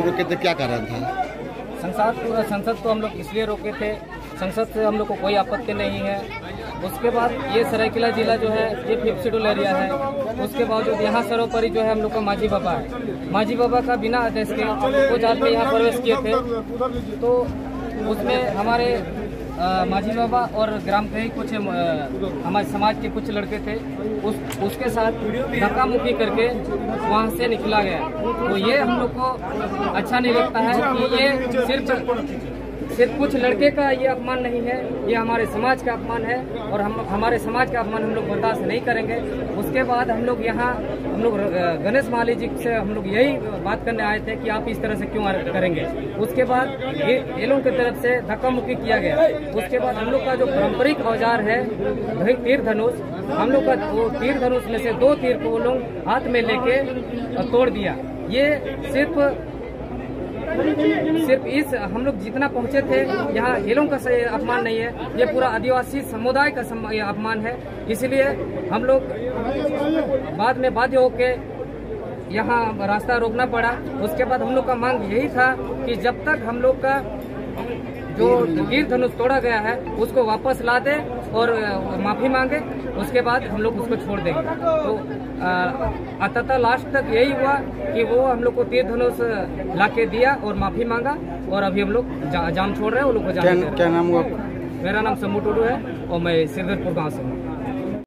को रोके थे, क्या कारण था? संसद संसद को हम लोग इसलिए रोके थे, संसद से हम लोग को कोई आपत्ति नहीं है। उसके बाद ये सरायकेला जिला जो है, ये फिफ्थ शेड्यूल एरिया है। उसके बावजूद यहाँ सरोपरि जो है, हम लोग का माझी बाबा है। माझी बाबा का बिना आदेश के वो जाल पे यहाँ प्रवेश किए थे। तो उसमें हमारे माझी बाबा और ग्राम के ही कुछ हमारे समाज के कुछ लड़के थे। उस, उसके साथ धक्का मुक्की करके वहाँ से निकला गया। तो ये हम लोग को अच्छा नहीं लगता है कि ये सिर्फ़ सिर्फ़ कुछ लड़के का ये अपमान नहीं है, ये हमारे समाज का अपमान है और हम, हमारे समाज का अपमान हम लोग बर्दाश्त नहीं करेंगे। उसके बाद हम लोग यहाँ, हम लोग गणेश माली जी से हम लोग यही बात करने आए थे कि आप इस तरह से क्यों करेंगे। उसके बाद ये लोगों की तरफ़ से धक्का मुक्की किया गया। उसके बाद हम लोग का जो पारंपरिक औज़ार है तीर धनुष, हम लोग का वो तीर धनुष में से दो तीर को वो लोग हाथ में लेके तोड़ दिया। ये सिर्फ़ सिर्फ़ इस, हम लोग जितना पहुँचे थे, यहाँ हिलों का अपमान नहीं है। ये पूरा आदिवासी समुदाय का अपमान है। इसलिए हम लोग बाद में बाध्य होके यहाँ रास्ता रोकना पड़ा। उसके बाद हम लोग का मांग यही था कि जब तक हम लोग का जो तीर धनुष तोड़ा गया है, उसको वापस ला दे। और माफ़ी मांगे उसके बाद हम लोग उसको छोड़ देंगे। तो अतः लास्ट तक यही हुआ कि वो हम लोग को तीर धनुष ला के दिया और माफ़ी मांगा और अभी हम लोग जा, जाम छोड़ रहे हैं उन लोग को जाम क्या। क्या नाम हुआ? मेरा नाम समू टूडू है और मैं सिरदरपुर गाँव से हूँ।